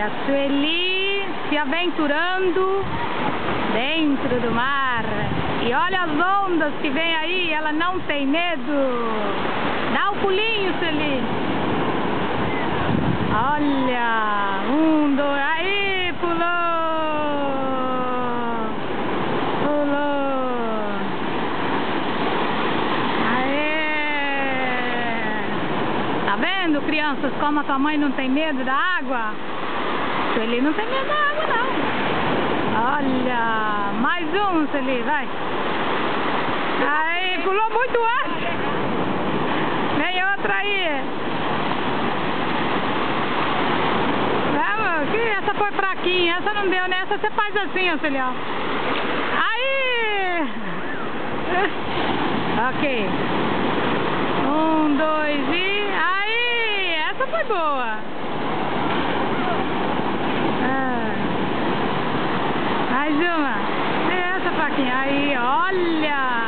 A Sueli se aventurando dentro do mar. E olha as ondas que vem aí, ela não tem medo. Dá o um pulinho, Sueli. Olha, um, dois, aí, pulou. Pulou. Aê. Tá vendo, crianças, como a tua mãe não tem medo da água? Sueli não tem medo da água, não. Olha, mais um, Sueli, vai. Aí, pulou muito alto. Vem outra aí. Vamos, que essa foi fraquinha, essa não deu, né? Essa você faz assim, ó, Sueli, ó. Aí! ok. Um, dois e... Aí! Essa foi boa. Mais uma. Essa faquinha. Aí, olha.